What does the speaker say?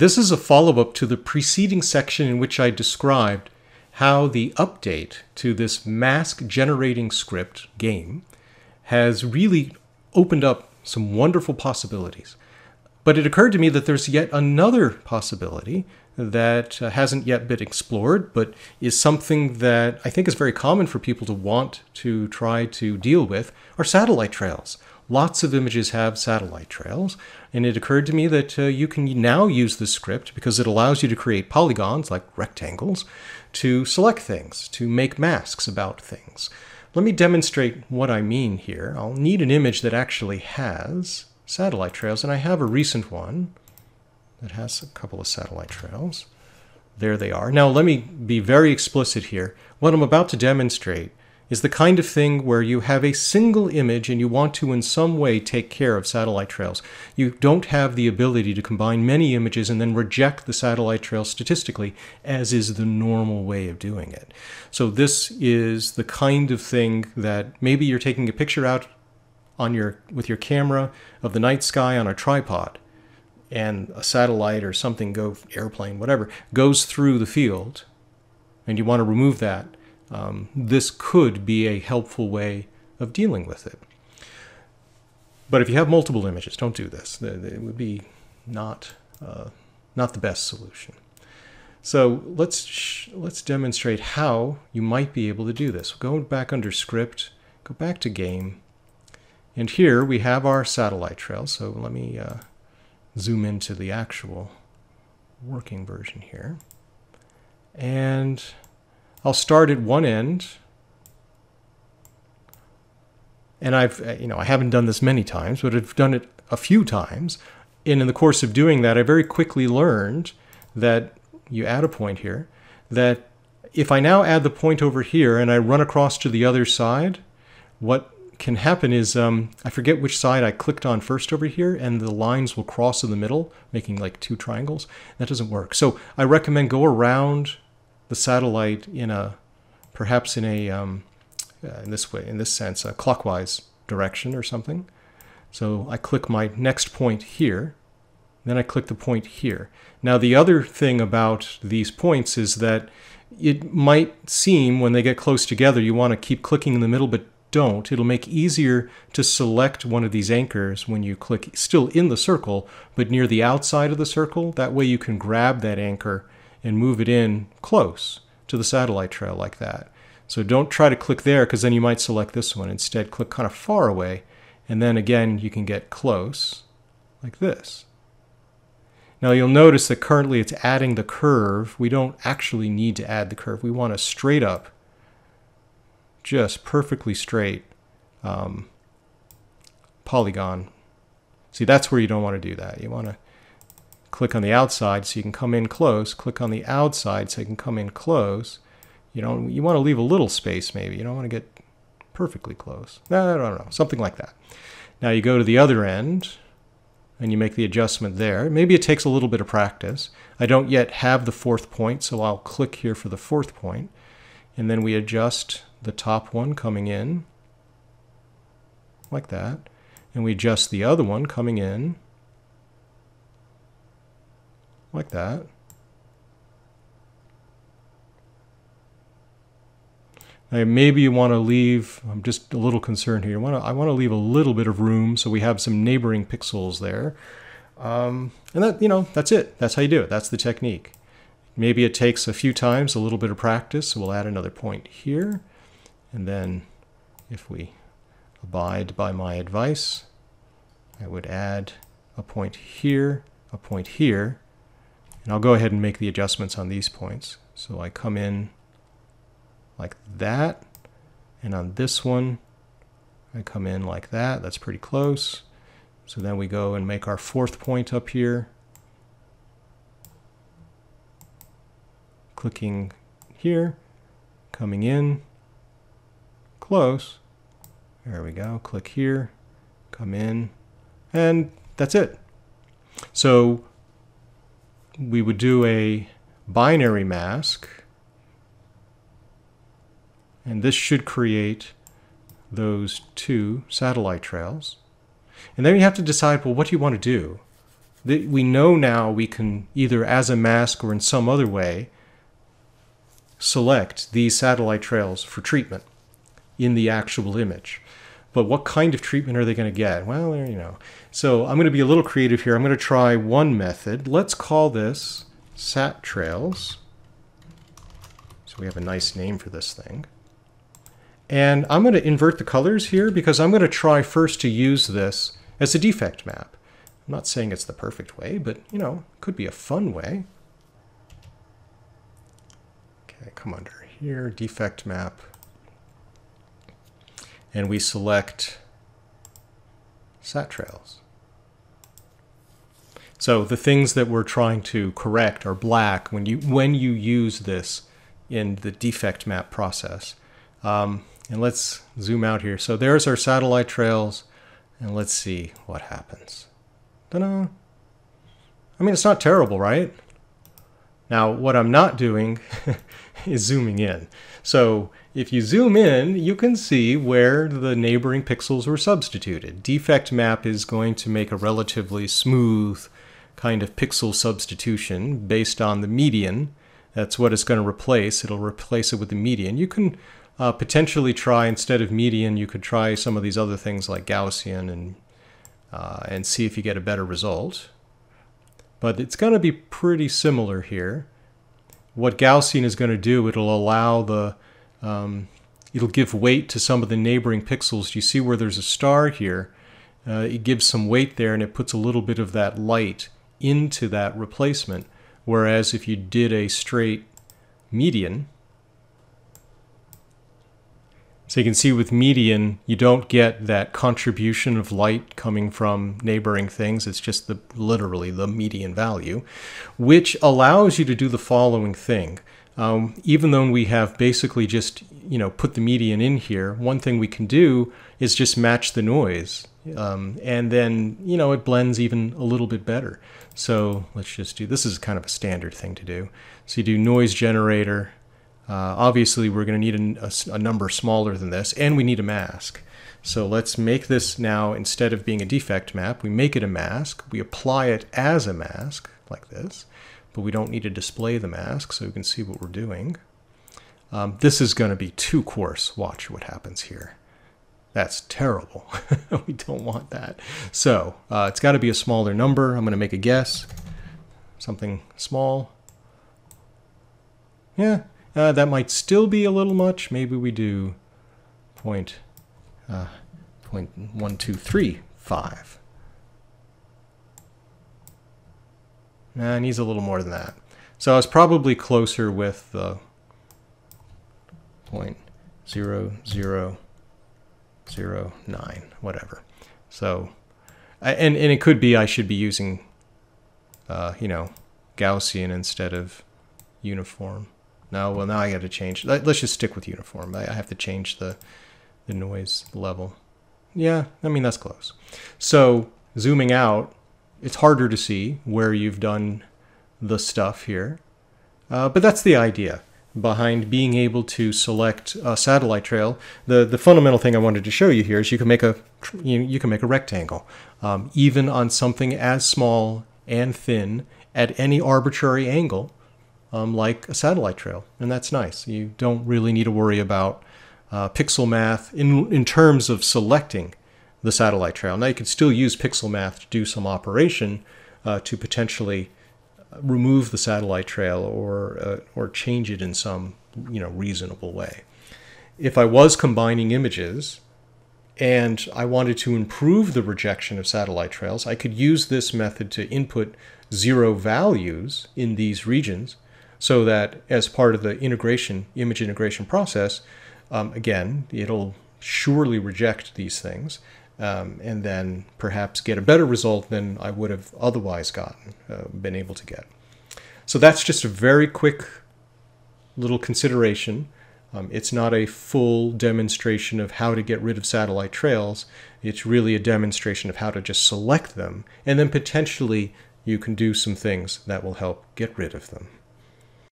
This is a follow-up to the preceding section in which I described how the update to this mask generating script GAME has really opened up some wonderful possibilities. But it occurred to me that there's yet another possibility that uh, hasn't yet been explored, but is something that I think is very common for people to want to try to deal with, are satellite trails. Lots of images have satellite trails, and it occurred to me that uh, you can now use this script because it allows you to create polygons, like rectangles, to select things, to make masks about things. Let me demonstrate what I mean here. I'll need an image that actually has satellite trails, and I have a recent one that has a couple of satellite trails. There they are. Now let me be very explicit here. What I'm about to demonstrate is the kind of thing where you have a single image and you want to in some way take care of satellite trails. You don't have the ability to combine many images and then reject the satellite trail statistically, as is the normal way of doing it. So this is the kind of thing that maybe you're taking a picture out on your with your camera of the night sky on a tripod and a satellite or something go airplane whatever goes through the field and you want to remove that um, this could be a helpful way of dealing with it. But if you have multiple images, don't do this. It would be not, uh, not the best solution. So let's, let's demonstrate how you might be able to do this. Go back under script, go back to GAME, and here we have our satellite trail. So let me uh, zoom into the actual working version here. And I'll start at one end. And I've, uh, you know, I haven't done this many times, but I've done it a few times. And in the course of doing that, I very quickly learned that you add a point here, that if I now add the point over here and I run across to the other side, what can happen is um, I forget which side I clicked on first over here, and the lines will cross in the middle, making like two triangles. That doesn't work. So I recommend go around the satellite in a perhaps in a um, uh, in this way in this sense a clockwise direction or something. So I click my next point here, then I click the point here. Now the other thing about these points is that it might seem when they get close together you want to keep clicking in the middle but don't. It'll make easier to select one of these anchors when you click still in the circle but near the outside of the circle. That way you can grab that anchor and move it in close to the satellite trail like that. So don't try to click there because then you might select this one. Instead, click kind of far away, and then again you can get close like this. Now you'll notice that currently it's adding the curve. We don't actually need to add the curve. We want a straight up, just perfectly straight um, polygon. See, that's where you don't want to do that. You want to click on the outside so you can come in close, click on the outside so you can come in close. You know, you want to leave a little space maybe. You don't want to get perfectly close. Don't know, something like that. Now you go to the other end and you make the adjustment there. Maybe it takes a little bit of practice. I don't yet have the fourth point, so I'll click here for the fourth point. And then we adjust the top one coming in like that. And we adjust the other one coming in like that. Now maybe you want to leave, I'm just a little concerned here, I want to, I want to leave a little bit of room so we have some neighboring pixels there. Um, and that, you know, that's it. That's how you do it. That's the technique. Maybe it takes a few times, a little bit of practice. So we'll add another point here. And then if we abide by my advice, I would add a point here, a point here, and I'll go ahead and make the adjustments on these points. So I come in like that. And on this one, I come in like that. That's pretty close. So then we go and make our fourth point up here. Clicking here, coming in, close. There we go. Click here, come in, and that's it. So we would do a binary mask, and this should create those two satellite trails. And then you have to decide, well, what do you want to do? we know now we can either as a mask or in some other way select these satellite trails for treatment in the actual image. But what kind of treatment are they going to get? Well, you know. So I'm going to be a little creative here. I'm going to try one method. Let's call this sat trails. So we have a nice name for this thing. And I'm going to invert the colors here because I'm going to try first to use this as a defect map. I'm not saying it's the perfect way, but, you know, could be a fun way. Okay, come under here, defect map and we select sat trails. So the things that we're trying to correct are black when you when you use this in the defect map process. Um, and let's zoom out here. So there's our satellite trails, and let's see what happens. Ta-da! I mean, it's not terrible, right? Now, what I'm not doing is zooming in. So if you zoom in, you can see where the neighboring pixels were substituted. Defect map is going to make a relatively smooth kind of pixel substitution based on the median. That's what it's going to replace. It'll replace it with the median. You can uh, potentially try, instead of median, you could try some of these other things like Gaussian and, uh, and see if you get a better result. But it's going to be pretty similar here. What Gaussian is going to do, it'll allow the um, it'll give weight to some of the neighboring pixels. You see where there's a star here? Uh, it gives some weight there and it puts a little bit of that light into that replacement. Whereas if you did a straight median, so you can see with median, you don't get that contribution of light coming from neighboring things. It's just the literally the median value, which allows you to do the following thing. Um, even though we have basically just you know put the median in here, one thing we can do is just match the noise, um, and then you know it blends even a little bit better. So let's just do this is kind of a standard thing to do. So you do noise generator. Uh, obviously, we're going to need a, a, number smaller than this, and we need a mask. So let's make this now, instead of being a defect map, we make it a mask. We apply it as a mask, like this but we don't need to display the mask so we can see what we're doing. Um, this is going to be too coarse. Watch what happens here. That's terrible. we don't want that. So uh, it's got to be a smaller number. I'm going to make a guess. Something small. Yeah, uh, that might still be a little much. Maybe we do point, uh, point one, two, three, five. Nah, it needs a little more than that. So I was probably closer with the point zero zero zero nine, whatever. So, and and it could be I should be using, uh, you know, Gaussian instead of uniform. No, well now I got to change. Let's just stick with uniform. I have to change the the noise level. Yeah, I mean that's close. So zooming out, it's harder to see where you've done the stuff here. Uh, but that's the idea behind being able to select a satellite trail. The the fundamental thing I wanted to show you here is you can make a you, you can make a rectangle, um, even on something as small and thin at any arbitrary angle, um, like a satellite trail, and that's nice. You don't really need to worry about uh, pixel math in in terms of selecting the satellite trail. Now you can still use pixel math to do some operation uh, to potentially uh, remove the satellite trail or uh, or change it in some you know reasonable way. If I was combining images and I wanted to improve the rejection of satellite trails, I could use this method to input zero values in these regions so that as part of the integration, image integration process, um, again, it'll surely reject these things um, and then perhaps get a better result than I would have otherwise gotten, uh, been able to get. So that's just a very quick little consideration. Um, it's not a full demonstration of how to get rid of satellite trails. It's really a demonstration of how to just select them, and then potentially you can do some things that will help get rid of them.